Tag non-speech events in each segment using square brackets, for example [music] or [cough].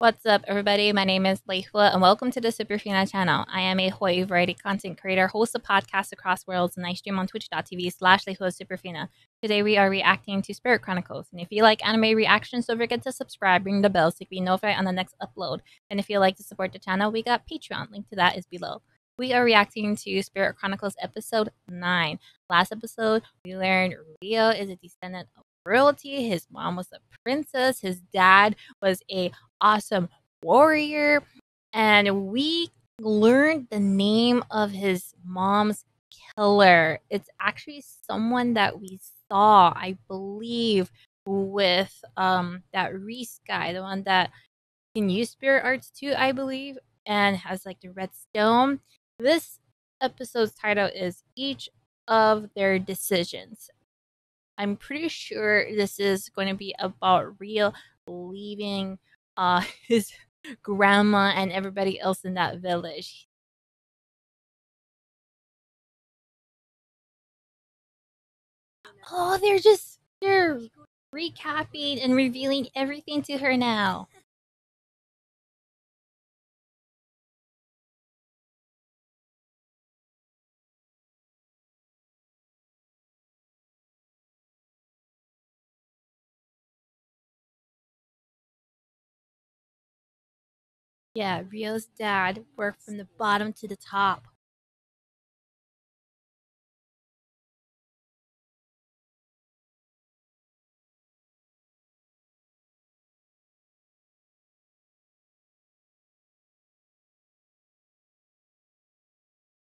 What's up, everybody? My name is Lehua, and welcome to the Superfina channel. I am a Hawaii variety content creator, host a podcast across worlds, and I stream on twitch.tv slash Lehua Superfina. Today, we are reacting to Spirit Chronicles. And if you like anime reactions, don't forget to subscribe, ring the bell so you can be notified on the next upload. And if you'd like to support the channel, we got Patreon. Link to that is below. We are reacting to Spirit Chronicles episode 9. Last episode, we learned Rio is a descendant of royalty. His mom was a princess. His dad was a awesome warrior. And we learned the name of his mom's killer. It's actually someone that we saw, I believe, with um that Reiss guy, the one that can use spirit arts too, I believe, and has like the red stone. This episode's title is Each of Their Decisions. I'm pretty sure this is going to be about Rio leaving uh, [laughs] his grandma and everybody else in that village. Oh, they're just they're recapping and revealing everything to her now. Yeah, Rio's dad worked from the bottom to the top.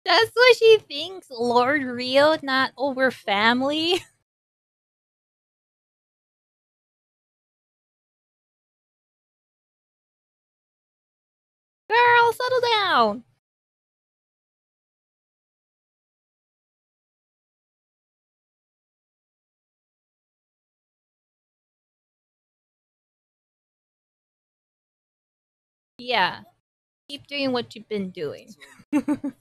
That's what she thinks, Lord Rio, not over family. [laughs] Girl, settle down. Yeah. Keep doing what you've been doing. [laughs]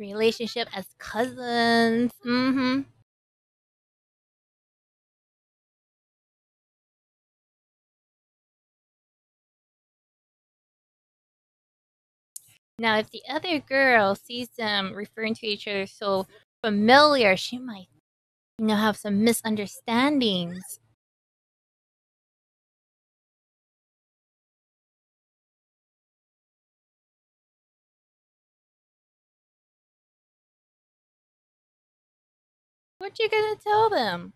Relationship as cousins. Mm-hmm. Now, if the other girl sees them referring to each other so familiar, she might, you know, have some misunderstandings. What you gonna tell them?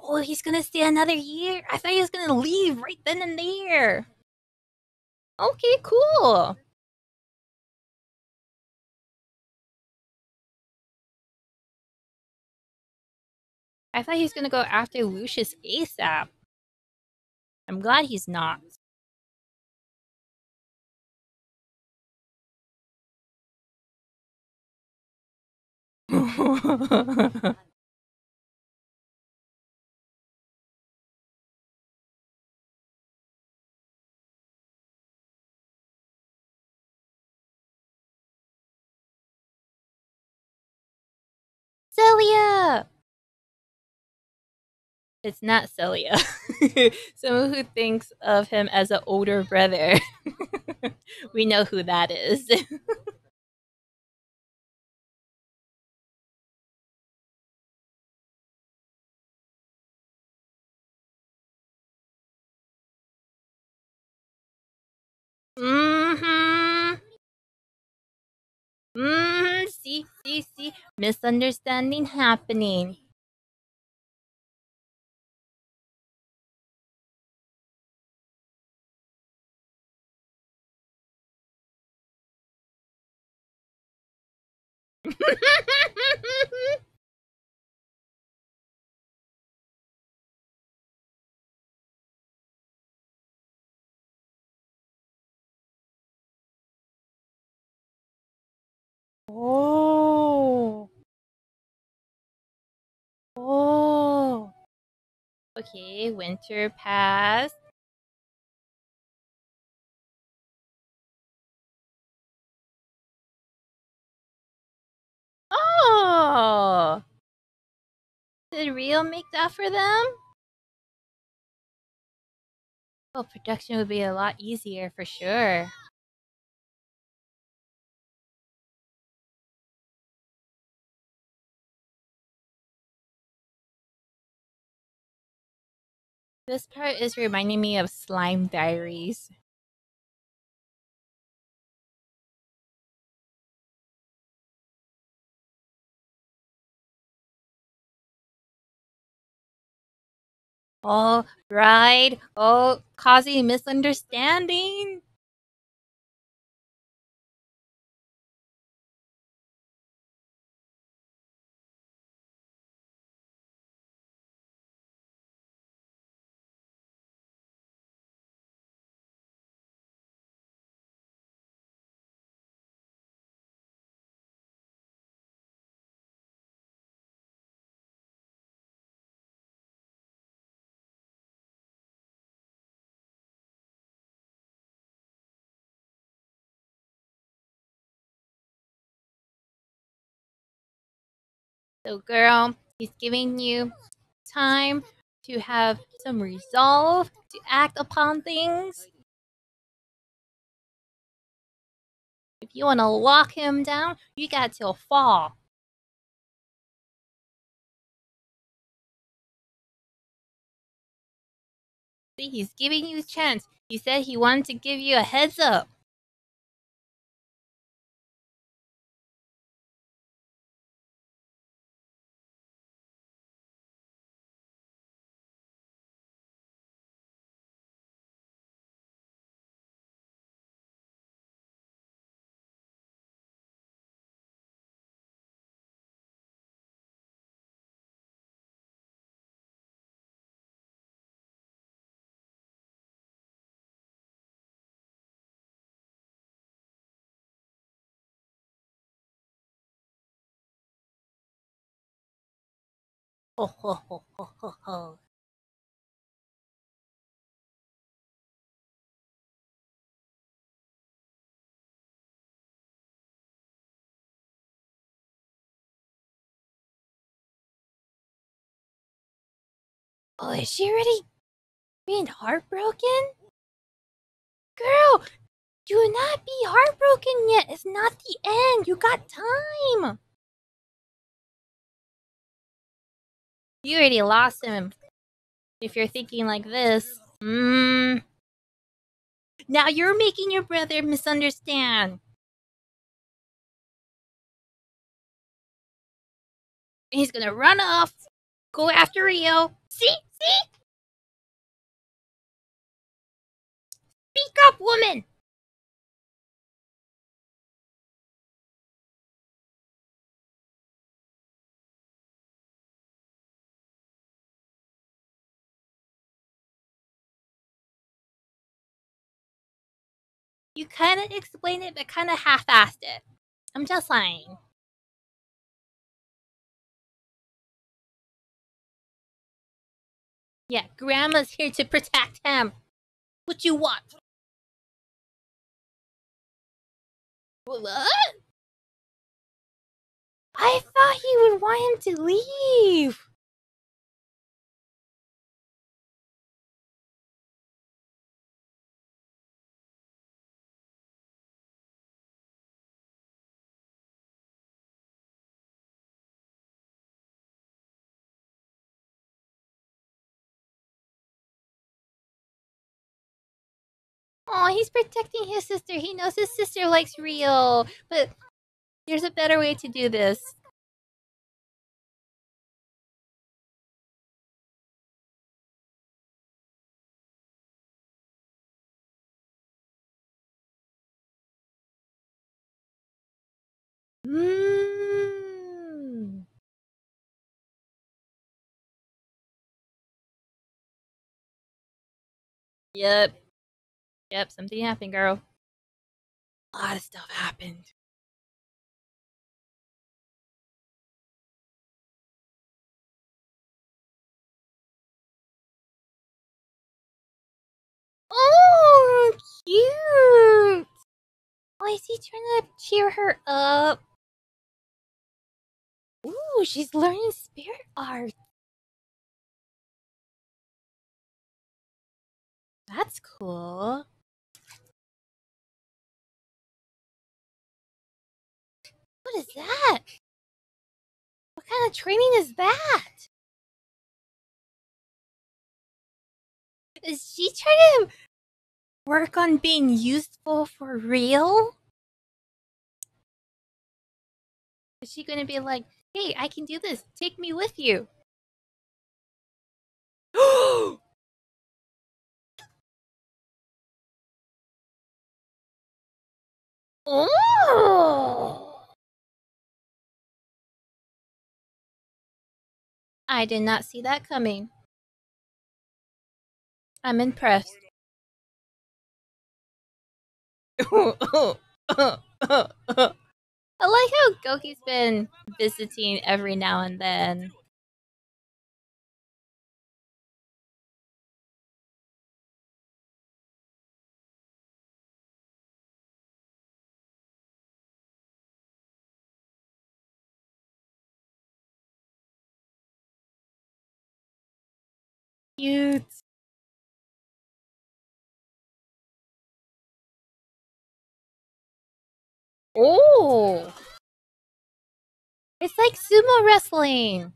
Oh, he's gonna stay another year. I thought he was gonna leave right then and there. Okay, cool. I thought he was gonna go after Lucius ASAP. I'm glad he's not. [laughs] Celia! It's not Celia. [laughs] Someone who thinks of him as an older brother. [laughs] we know who that is. [laughs] mm-hmm. See, see, see. Misunderstanding happening. [laughs] Okay, winter passed. Oh! Did Rio make that for them? Well, production would be a lot easier for sure. This part is reminding me of Slime Diaries. Oh, right. Oh, causing misunderstanding. So, girl, he's giving you time to have some resolve to act upon things. If you want to lock him down, you got till fall. See, he's giving you a chance. He said he wanted to give you a heads up. Ho ho ho ho ho. Oh, is she already being heartbroken? Girl, do not be heartbroken yet. It's not the end. You got time. You already lost him. If you're thinking like this, mm, now you're making your brother misunderstand. He's gonna run off, go after Rio. See? See? Speak up, woman! You kind of explained it, but kind of half-assed it. I'm just lying. Yeah, Grandma's here to protect him. What you want? What? I thought he would want him to leave. Oh, he's protecting his sister. He knows his sister likes Rio. But there's a better way to do this. Mm. Yep. Yep, something happened, girl. A lot of stuff happened. Oh, cute! Oh, is he trying to cheer her up? Ooh, she's learning spirit art. That's cool. What is that? What kind of training is that? Is she trying to work on being useful for real? Is she gonna be like, hey, I can do this, take me with you? [gasps] oh! I did not see that coming. I'm impressed. [laughs] I like how Goki's been visiting every now and then. Cute. Oh! It's like sumo wrestling.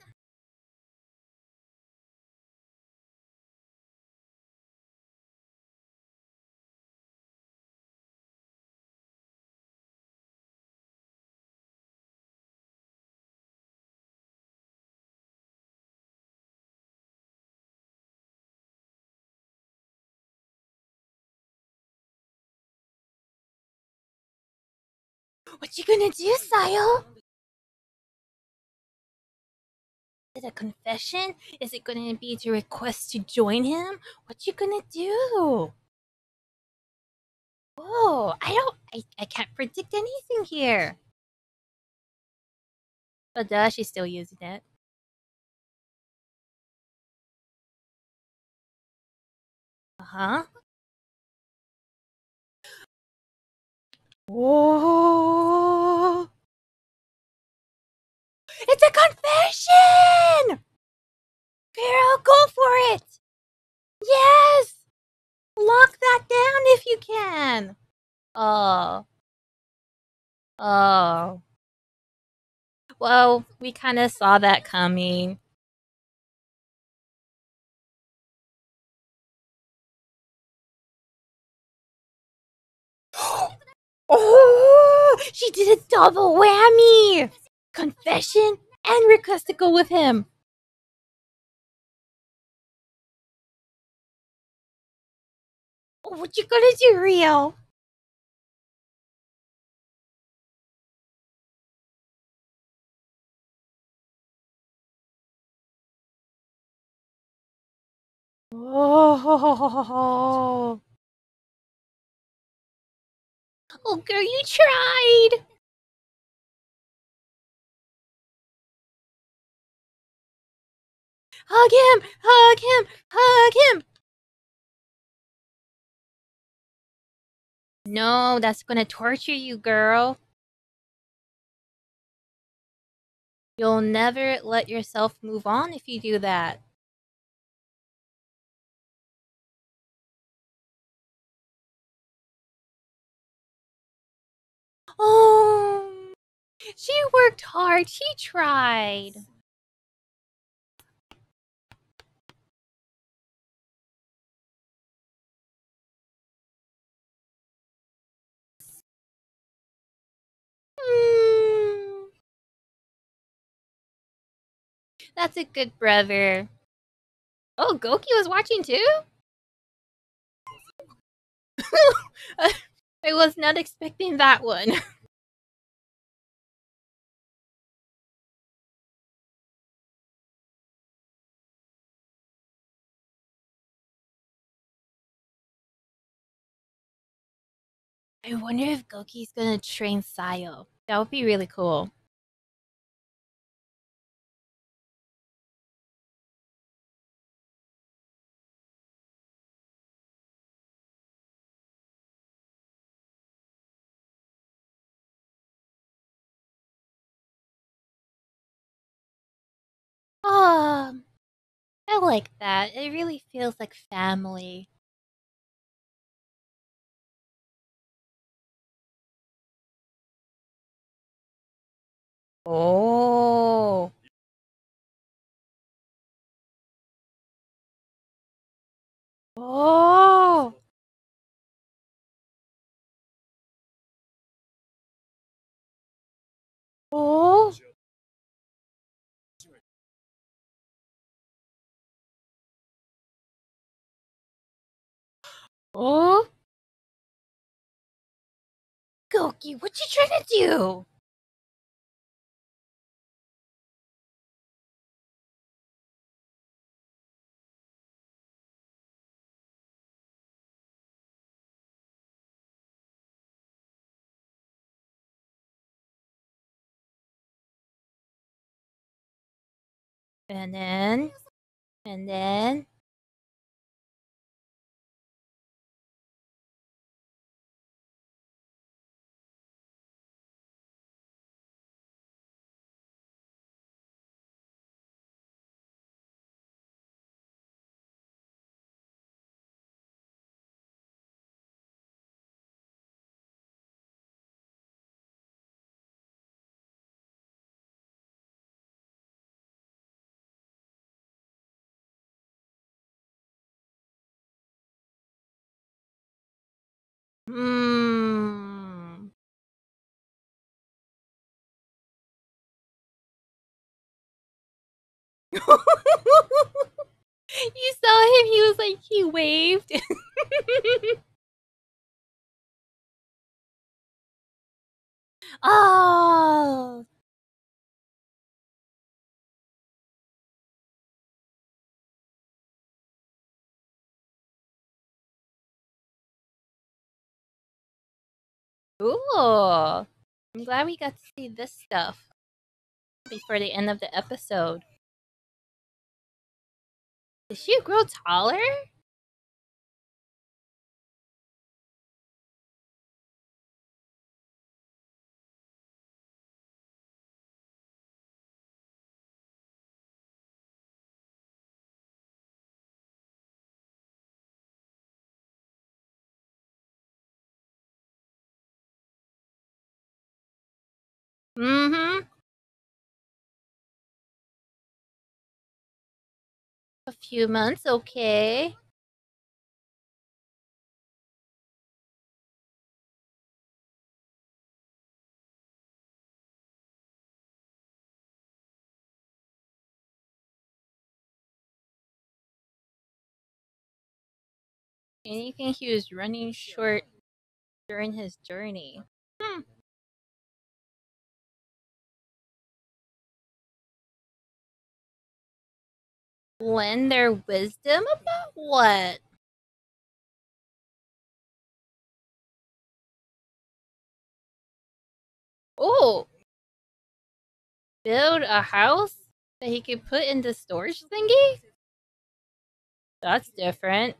You gonna do, Sayo? Is it a confession? Is it gonna be to request to join him? What you gonna do? Oh, I don't. I, I can't predict anything here. But duh, she's still using it. Uh Whoa! It's a confession! Girl, go for it! Yes! Lock that down if you can! Oh. Oh. Well, we kind of saw that coming. Oh, she did a double whammy! Confession and request to go with him. What you gonna do, Rio? Oh. Oh, girl, you tried. Hug him! Hug him! Hug him! No, that's gonna torture you, girl. You'll never let yourself move on if you do that. Oh, she worked hard. She tried. Mm. That's a good brother. Oh, Goki was watching too? [laughs] [laughs] I was not expecting that one. [laughs] I wonder if Goki's gonna train Sayo. That would be really cool. I like that. It really feels like family. Oh. Oh. Oh. Goki, what you trying to do? And then, and then, hmm. [laughs] you saw him, he was like, he waved. [laughs] oh. Cool. I'm glad we got to see this stuff before the end of the episode. Did she grow taller? Mm-hmm. A few months, okay. Anything he was running short during his journey. Lend their wisdom about what? Oh. Build a house that he could put in the storage thingy? That's different.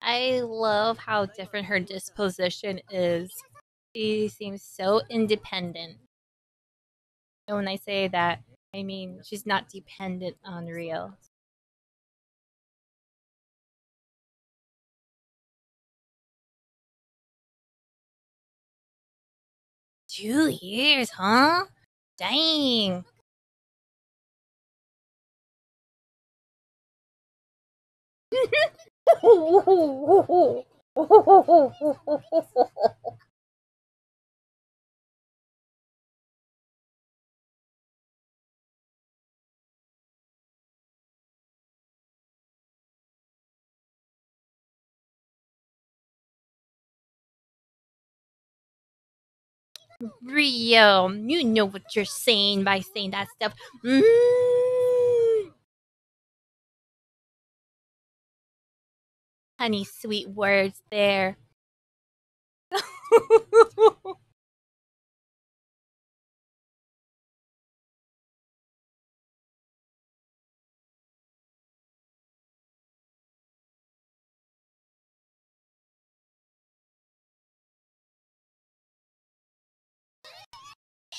I love how different her disposition is. She seems so independent. And when I say that, I mean she's not dependent on Rio. Two years, huh? Dang. [laughs] Rio, you know what you're saying by saying that stuff. Mm. Honey, sweet words there. [laughs]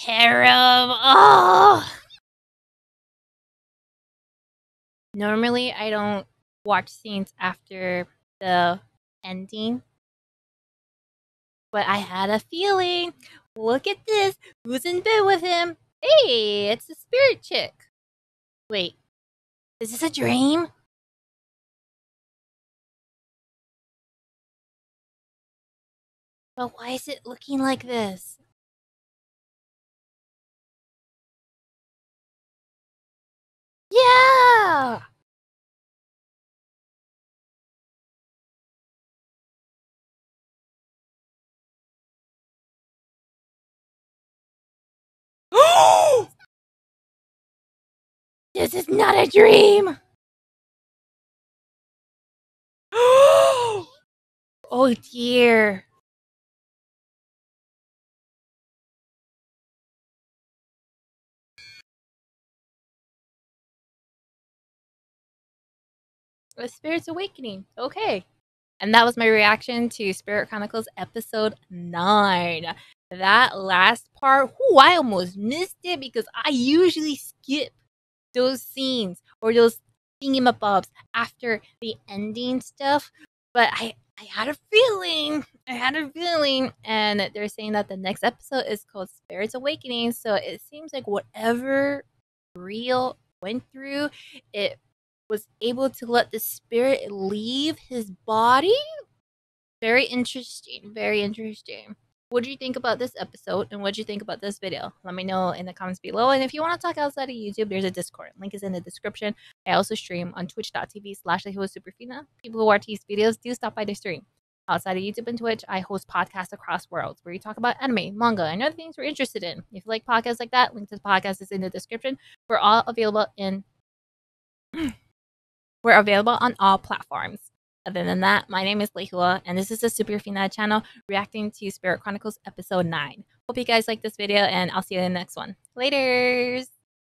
harem. Oh. Normally, I don't watch scenes after the ending but I had a feeling. Look at this. Who's in bed with him? Hey, it's the spirit chick. Wait, is this a dream? But why is it looking like this? Yeah! this is not a dream! [gasps] oh dear. A Spirit's Awakening. Okay. And that was my reaction to Spirit Chronicles episode 9. That last part, whoo, I almost missed it because I usually skip those scenes or those thingamabobs after the ending stuff. But I, I had a feeling. I had a feeling. And they're saying that the next episode is called Spirits Awakening. So it seems like whatever Rio went through, it was able to let the spirit leave his body. Very interesting. Very interesting. What do you think about this episode and what do you think about this video? Let me know in the comments below. And if you want to talk outside of YouTube, there's a Discord. Link is in the description. I also stream on twitch.tv slash superfina. People who watch these videos do stop by the stream. Outside of YouTube and Twitch, I host podcasts across worlds where we talk about anime, manga, and other things we're interested in. If you like podcasts like that, link to the podcast is in the description. We're all available in We're available on all platforms. Other than that, my name is Lehua, and this is the Superfina channel reacting to Spirit Chronicles episode 9. Hope you guys like this video, and I'll see you in the next one. Laters!